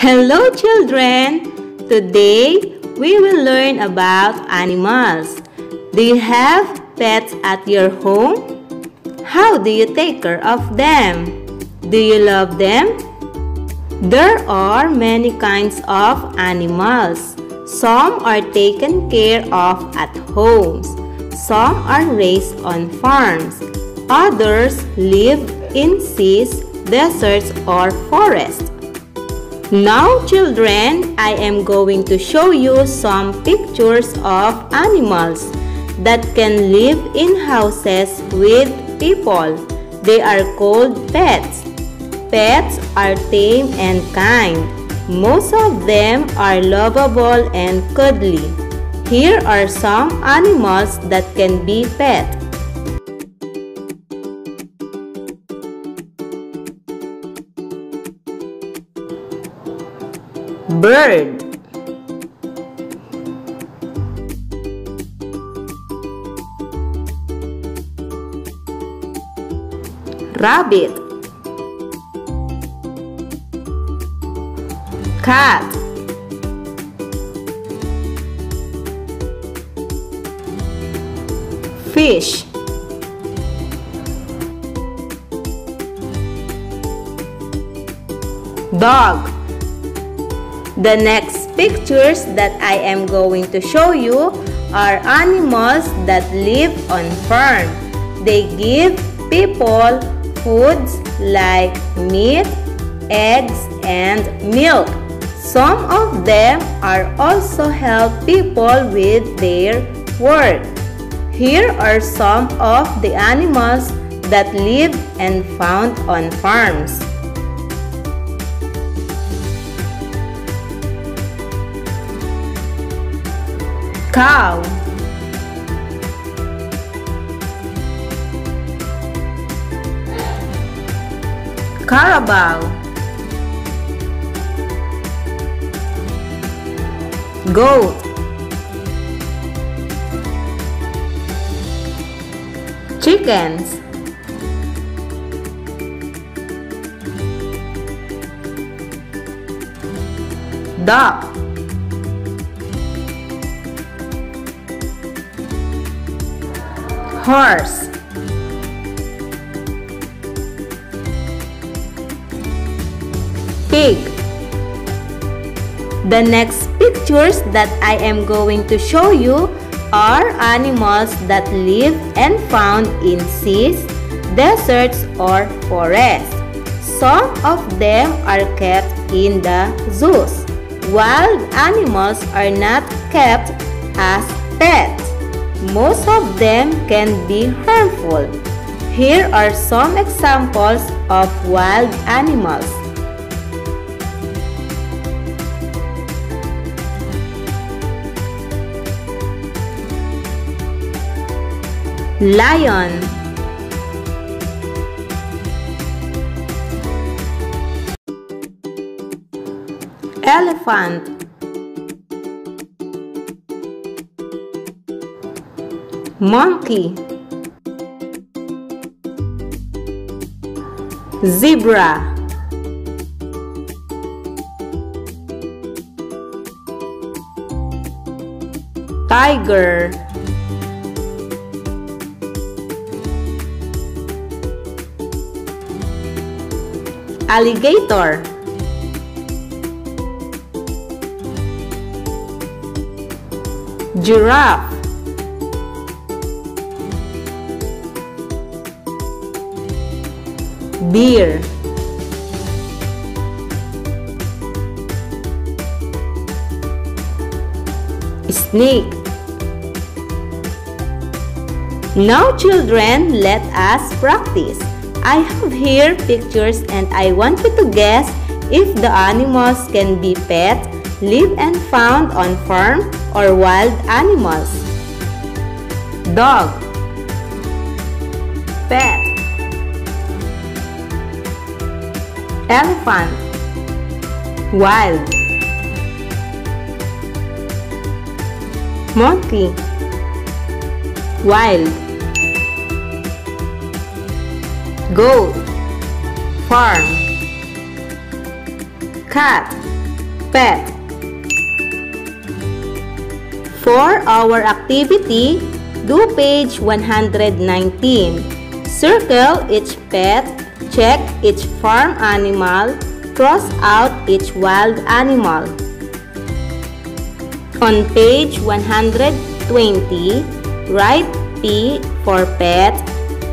Hello children! Today we will learn about animals. Do you have pets at your home? How do you take care of them? Do you love them? There are many kinds of animals. Some are taken care of at homes. Some are raised on farms. Others live in seas, deserts, or forests. Now children, I am going to show you some pictures of animals that can live in houses with people. They are called pets. Pets are tame and kind. Most of them are lovable and cuddly. Here are some animals that can be pet. Bird. Rabbit. Cat. Fish. Dog the next pictures that I am going to show you are animals that live on farm. They give people foods like meat, eggs, and milk. Some of them are also help people with their work. Here are some of the animals that live and found on farms. Cow carabao. Goat chickens. Duck horse pig the next pictures that I am going to show you are animals that live and found in seas, deserts, or forests. Some of them are kept in the zoos. Wild animals are not kept as pets. Most of them can be harmful. Here are some examples of wild animals. Lion Elephant monkey. Zebra. Tiger. Alligator. Giraffe beer. Snake. Now children let us practice. I have here pictures and I want you to guess if the animals can be pet, live and found on farm or wild animals. Dog. Pet Elephant. Wild. Monkey. Wild. Goat. Farm. Cat. Pet. For our activity, do page 119. Circle each pet, check each farm animal, cross out each wild animal. On page 120, write P for pet,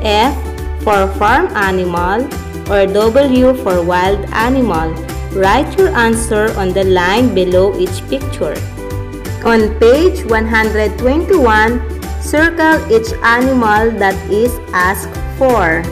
F for farm animal, or W for wild animal. Write your answer on the line below each picture. On page 121, circle each animal that is asked for.